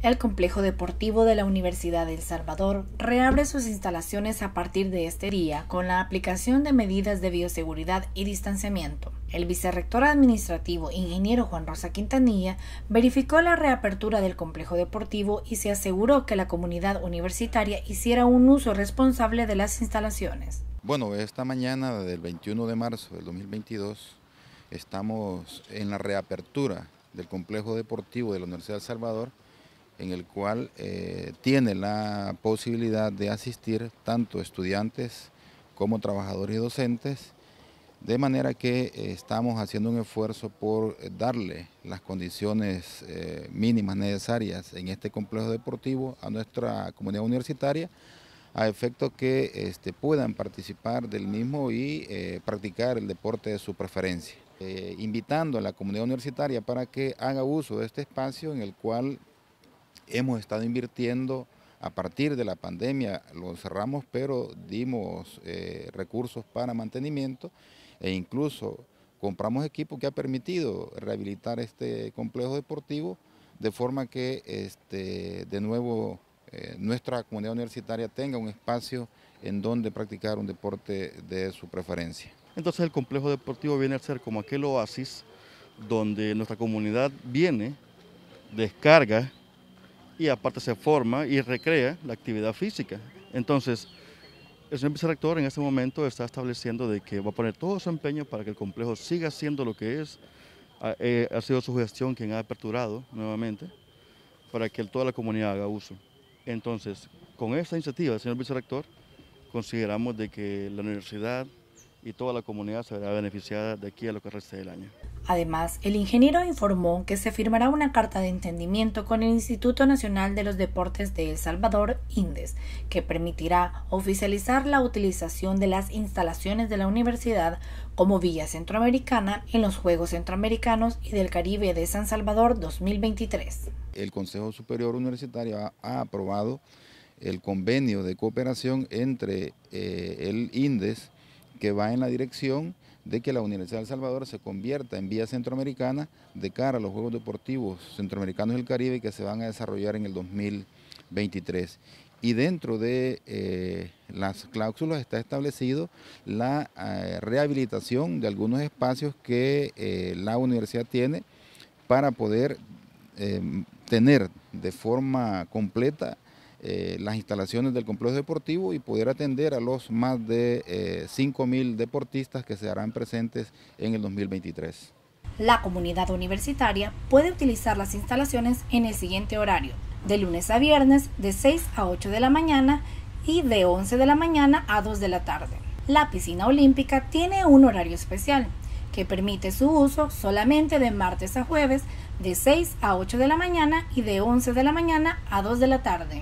El complejo deportivo de la Universidad de El Salvador reabre sus instalaciones a partir de este día con la aplicación de medidas de bioseguridad y distanciamiento. El vicerrector administrativo, ingeniero Juan Rosa Quintanilla, verificó la reapertura del complejo deportivo y se aseguró que la comunidad universitaria hiciera un uso responsable de las instalaciones. Bueno, esta mañana del 21 de marzo del 2022 estamos en la reapertura del complejo deportivo de la Universidad de El Salvador en el cual eh, tiene la posibilidad de asistir tanto estudiantes como trabajadores y docentes, de manera que eh, estamos haciendo un esfuerzo por darle las condiciones eh, mínimas necesarias en este complejo deportivo a nuestra comunidad universitaria, a efecto que este, puedan participar del mismo y practicar el deporte de su preferencia. invitando a la comunidad universitaria para que haga uso de este espacio en el cual hemos estado invirtiendo a partir de la pandemia, lo cerramos, pero dimos eh, recursos para mantenimiento e incluso compramos equipo que ha permitido rehabilitar este complejo deportivo de forma que este, de nuevo eh, nuestra comunidad universitaria tenga un espacio en donde practicar un deporte de su preferencia. Entonces el complejo deportivo viene a ser como aquel oasis donde nuestra comunidad viene, descarga y aparte se forma y recrea la actividad física. Entonces, el señor vicerrector en este momento está estableciendo de que va a poner todo su empeño para que el complejo siga siendo lo que es. Ha, eh, sido su gestión quien ha aperturado nuevamente para que toda la comunidad haga uso. Entonces, con esta iniciativa del señor vicerrector, consideramos de que la universidad y toda la comunidad se verá beneficiada de aquí a lo que resta del año. Además, el ingeniero informó que se firmará una carta de entendimiento con el Instituto Nacional de los Deportes de El Salvador, INDES, que permitirá oficializar la utilización de las instalaciones de la universidad como vía centroamericana en los Juegos Centroamericanos y del Caribe de San Salvador 2023. El Consejo Superior Universitario ha, aprobado el convenio de cooperación entre eh, el INDES que va en la dirección de que la Universidad de Salvador se convierta en vía centroamericana de cara a los Juegos Deportivos Centroamericanos del Caribe que se van a desarrollar en el 2023. Y dentro de eh, las cláusulas está establecido la eh, rehabilitación de algunos espacios que eh, la universidad tiene para poder tener de forma completa eh, las instalaciones del complejo deportivo y poder atender a los más de eh, 5.000 deportistas que se harán presentes en el 2023. La comunidad universitaria puede utilizar las instalaciones en el siguiente horario, de lunes a viernes de 6 a 8 de la mañana y de 11 de la mañana a 2 de la tarde. La piscina olímpica tiene un horario especial que permite su uso solamente de martes a jueves de 6 a 8 de la mañana y de 11 de la mañana a 2 de la tarde.